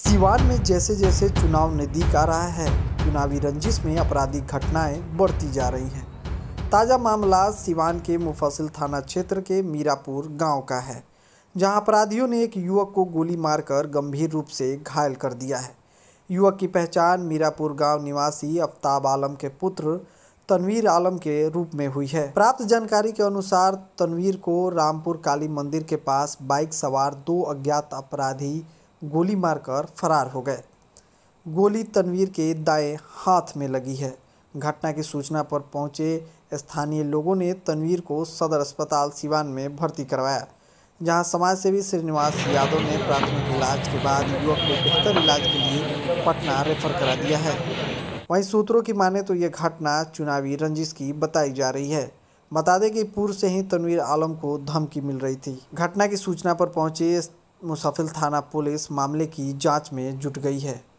सिवान में जैसे जैसे चुनाव नज़दीक आ रहा है, चुनावी रंजिश में आपराधिक घटनाएँ बढ़ती जा रही हैं। ताज़ा मामला सिवान के मुफसिल थाना क्षेत्र के मीरापुर गाँव का है, जहाँ अपराधियों ने एक युवक को गोली मारकर गंभीर रूप से घायल कर दिया है। युवक की पहचान मीरापुर गाँव निवासी अफ्ताब आलम के पुत्र तनवीर आलम के रूप में हुई है। प्राप्त जानकारी के अनुसार तनवीर को रामपुर काली मंदिर के पास बाइक सवार दो अज्ञात अपराधी गोली मारकर फरार हो गए। गोली तनवीर के दाएँ हाथ में लगी है। घटना की सूचना पर पहुँचे स्थानीय लोगों ने तनवीर को सदर अस्पताल सिवान में भर्ती करवाया, जहाँ समाजसेवी श्रीनिवास यादव ने प्राथमिक इलाज के बाद युवक को बेहतर इलाज के लिए पटना रेफर करा दिया है। वहीं सूत्रों की माने तो यह घटना चुनावी रंजिश की बताई जा रही है। बता दें कि पूर्व से ही तनवीर आलम को धमकी मिल रही थी। घटना की सूचना पर पहुँचे मुसाफिल थाना पुलिस मामले की जाँच में जुट गई है।